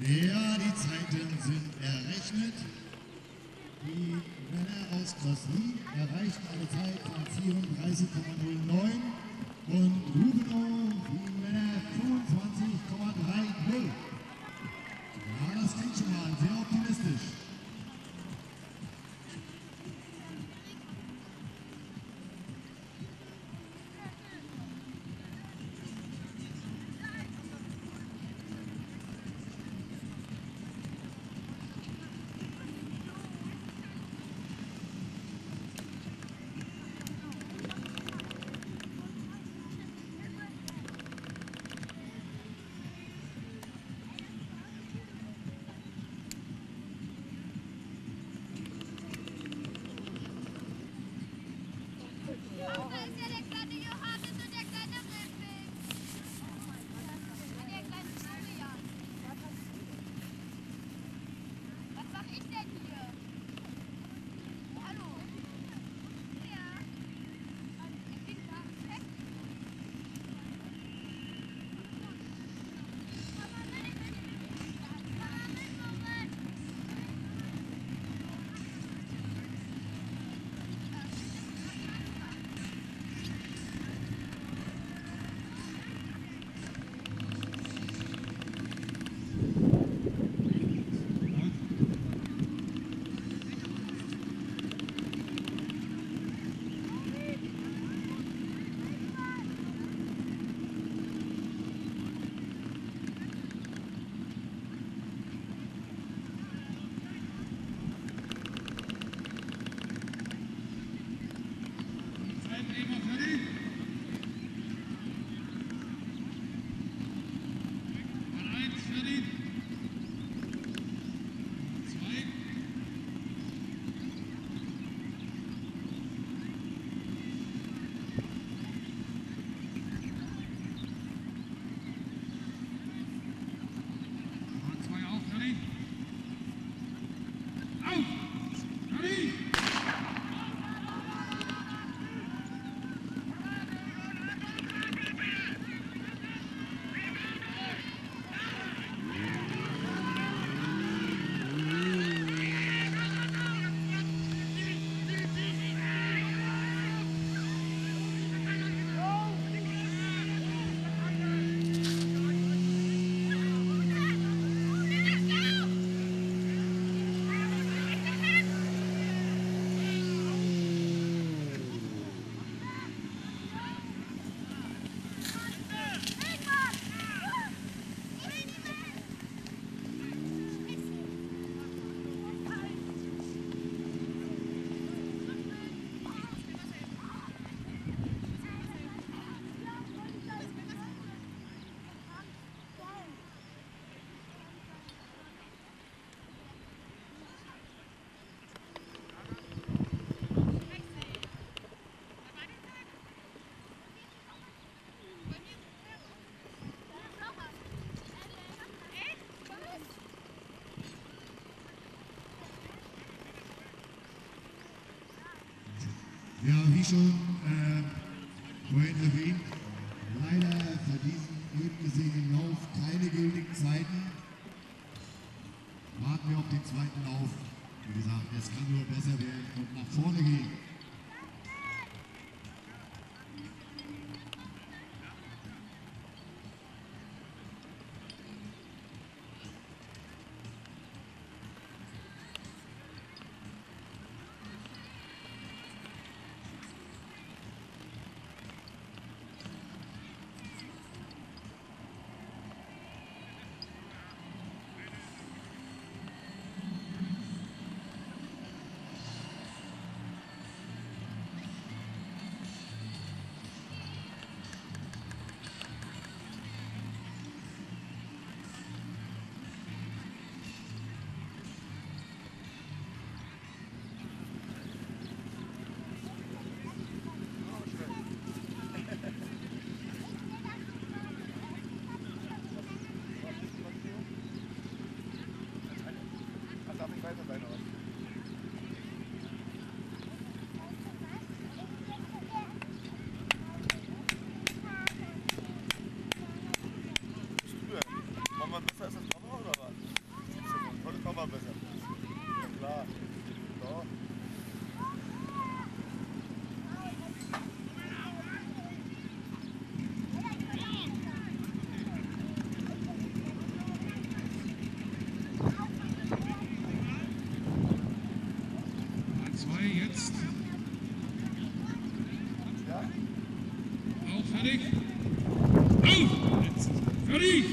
Ja, die Zeiten sind errechnet. Die Männer aus Krosny erreichten eine Zeit von 34,09 und Rubino, Schon äh, vorhin erwähnt, leider für diesen eben gesehenen Lauf keine gültigen Zeiten. Warten wir auf den zweiten Lauf. Wie gesagt, es kann nur besser werden und nach vorne gehen. Paano ba naman? Fertig. Auf! Fertig!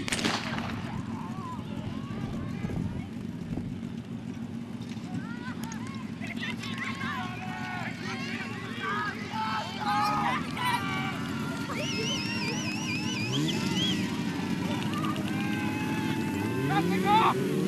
Ist runtergefallen,